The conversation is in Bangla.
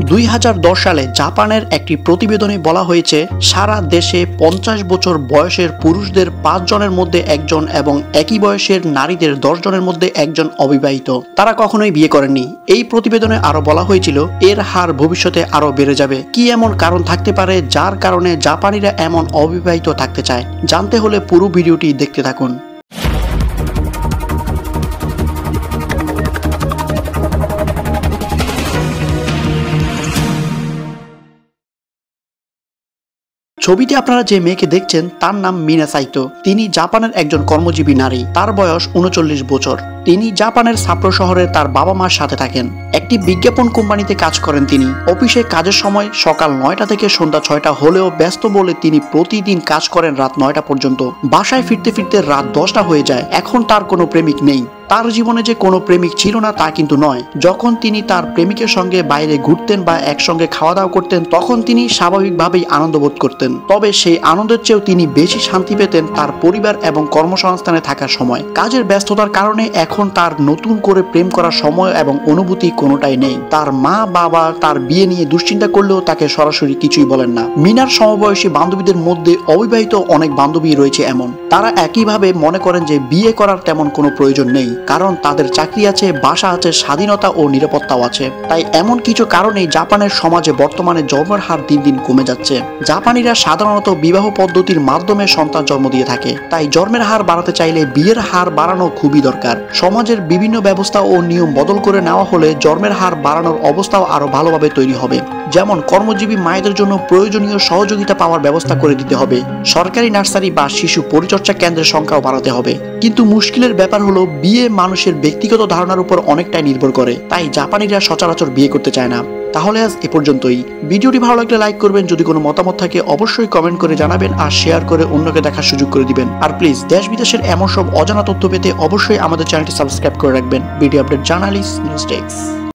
দুই হাজার দশ সালে জাপানের একটি প্রতিবেদনে বলা হয়েছে, সারা দেশে পঞ্চাশ বছর বয়সের পুরুষদের পাঁচ জনের মধ্যে একজন এবং একই বয়সের নারীদের দশ জনের মধ্যে একজন অবিবাহিত। তারা কখনোই বিয়ে করেননি। এই প্রতিবেদনে আরও বলা হয়েছিল, এর হার ভবিষ্যতে আরও বেড়ে যাবে। কি এমন কারণ থাকতে পারে যার কারণে জাপানিরা এমন অবিবাহিত থাকতে চায়? জানতে হলে পুরো ভিডিওটি দেখতে থাকুন। ছবিতে আপনারা যে মেয়েকে দেখছেন, তার নাম মিনা সাইতো। তিনি জাপানের একজন কর্মজীবী নারী। তার বয়স উনচল্লিশ বছর। তিনি জাপানের সাপ্রো শহরে তার বাবা মার সাথে থাকেন। একটি বিজ্ঞাপন কোম্পানিতে কাজ করেন তিনি। অফিসে কাজের সময় সকাল নয়টা থেকে সন্ধ্যা ছয়টা হলেও ব্যস্ত বলে তিনি প্রতিদিন কাজ করেন রাত নয়টা পর্যন্ত। বাসায় ফিরতে ফিরতে রাত দশটা হয়ে যায়। এখন তার কোনো প্রেমিক নেই। তার জীবনে যে কোনো প্রেমিক ছিল না তা কিন্তু নয়। যখন তিনি তার প্রেমিকের সঙ্গে বাইরে ঘুরতেন বা একসঙ্গে খাওয়া দাওয়া করতেন, তখন তিনি স্বাভাবিকভাবেই আনন্দ বোধ করতেন। তবে সেই আনন্দের চেয়েও তিনি বেশি শান্তি পেতেন তার পরিবার এবং কর্মসংস্থানে থাকার সময়। কাজের ব্যস্ততার কারণে এখন তার নতুন করে প্রেম করার সময় এবং অনুভূতি কোনোটাই নেই। তার মা, বাবা তার বিয়ে নিয়ে দুশ্চিন্তা করলেও তাকে সরাসরি কিছুই বলেন না। মিনার সমবয়সী বান্ধবীদের মধ্যে অবিবাহিত অনেক বান্ধবী রয়েছে এমন। তারা একইভাবে মনে করেন যে বিয়ে করার তেমন কোনো প্রয়োজন নেই, কারণ তাদের চাকরি আছে, বাসা আছে, স্বাধীনতা ও নিরাপত্তাও আছে। তাই এমন কিছু কারণেই জাপানের সমাজে বর্তমানে জন্মের হার দিন দিন কমে যাচ্ছে। জাপানিরা সাধারণত বিবাহ পদ্ধতির মাধ্যমে সন্তান জন্ম দিয়ে থাকে। তাই জন্মের হার বাড়াতে চাইলে বিয়ের হার বাড়ানো খুবই দরকার। সমাজের বিভিন্ন ব্যবস্থা ও নিয়ম বদল করে নেওয়া হলে জন্মের হার বাড়ানোর অবস্থাও আরও ভালোভাবে তৈরি হবে। যেমন কর্মজীবী মায়েদের জন্য প্রয়োজনীয় সহযোগিতা পাওয়ার ব্যবস্থা করে দিতে হবে। সরকারি নার্সারি বা শিশু পরিচর্যা কেন্দ্রের সংখ্যাও বাড়াতে হবে। কিন্তু মুশকিলের ব্যাপার হলো, বিয়ে মানুষের ব্যক্তিগত ধারণার উপর অনেকটাই নির্ভর করে। তাই জাপানিরা সচরাচর বিয়ে করতে চায় না। তাহলে আজ এ পর্যন্তই। ভিডিওটি ভালো লাগলে লাইক করবেন, যদি কোনো মতামত থাকে অবশ্যই কমেন্ট করে জানাবেন আর শেয়ার করে অন্যকে দেখার সুযোগ করে দিবেন। আর প্লিজ দেশ বিদেশের এমন সব অজানা তথ্য পেতে অবশ্যই আমাদের চ্যানেলটি সাবস্ক্রাইব করে রাখবেন। Video update journalist, news desk.